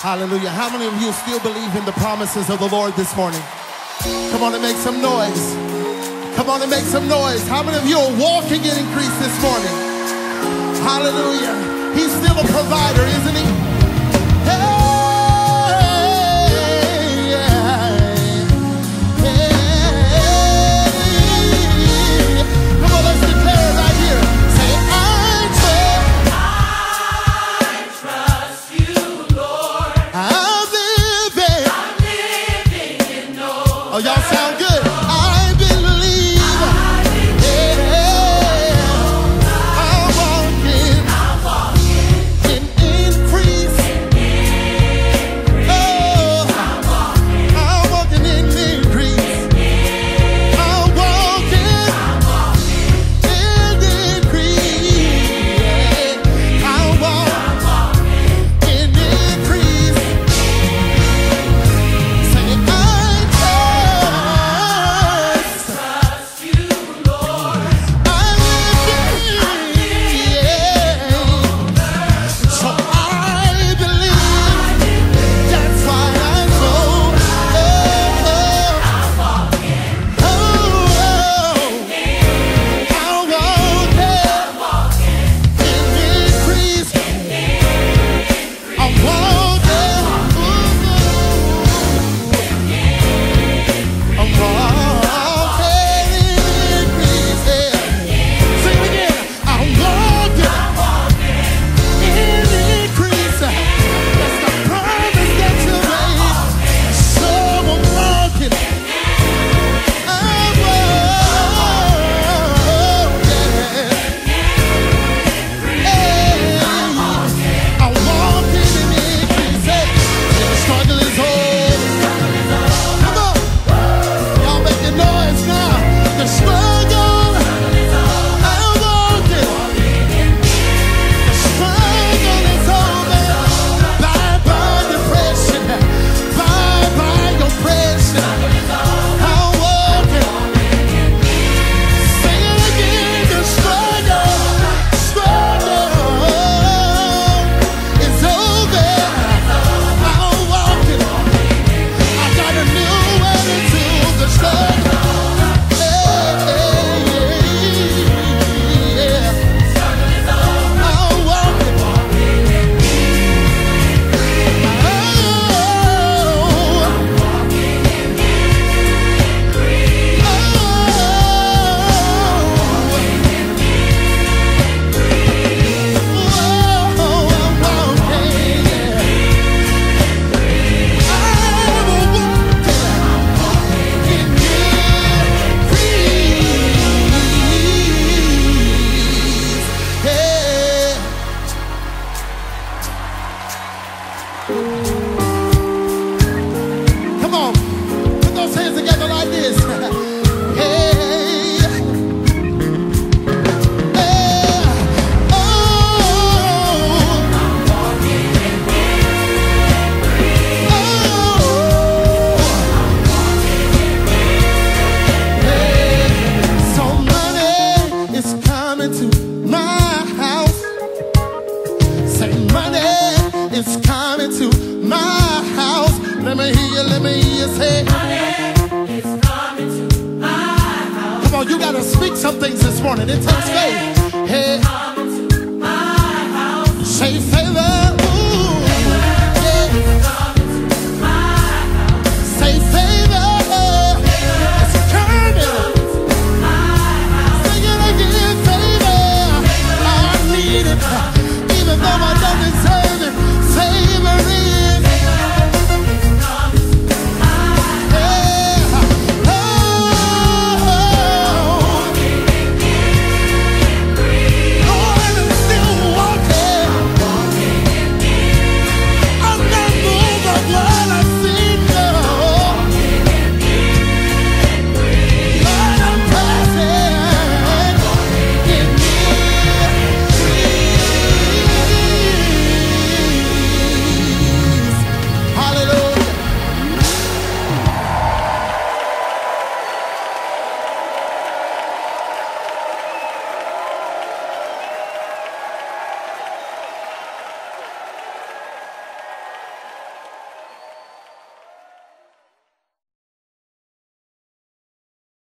Hallelujah. How many of you still believe in the promises of the Lord this morning? Come on and make some noise. Come on and make some noise. How many of you are walking in increase this morning? Hallelujah. He's still a provider, isn't he? To my house. Say money is coming to my house. Let me hear you, let me hear you say. Money is coming to my house. Come on, you gotta speak some things this morning. It takes faith. Hey,